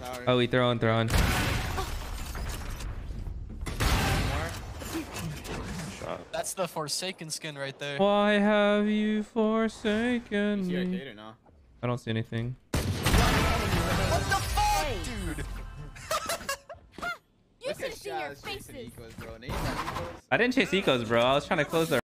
tower. Oh, we throwing, throwing. That's the Forsaken skin right there. Why have you You forsaken see me? arcade or no? I don't see anything. What the fuck, dude? You should have seen your faces. Ecos, bro. I didn't chase ecos, bro. I was trying to close their...